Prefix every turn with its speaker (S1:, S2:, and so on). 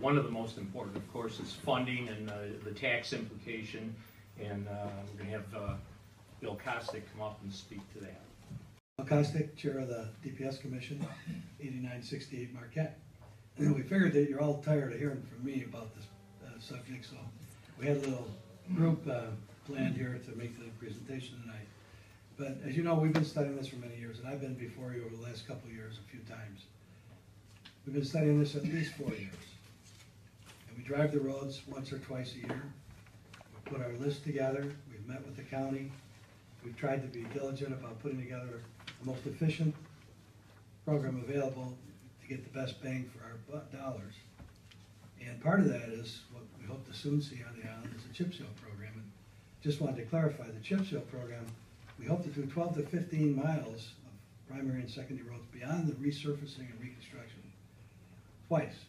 S1: one of the most important, of course, is funding and uh, the tax implication. And uh, we're gonna have uh, Bill Costick come up and speak to that.
S2: Bill Costick, Chair of the DPS Commission, eighty-nine sixty-eight Marquette. And we figured that you're all tired of hearing from me about this subject, so we had a little group planned here to make the presentation tonight. But as you know, we've been studying this for many years, and I've been before you over the last couple of years a few times. We've been studying this at least four years. We drive the roads once or twice a year. We put our list together, we've met with the county, We've tried to be diligent about putting together the most efficient program available to get the best bang for our dollars. And part of that is what we hope to soon see on the island is a chip seal program. And Just wanted to clarify, the chip seal program, we hope to do twelve to fifteen miles of primary and secondary roads beyond the resurfacing and reconstruction. Twice,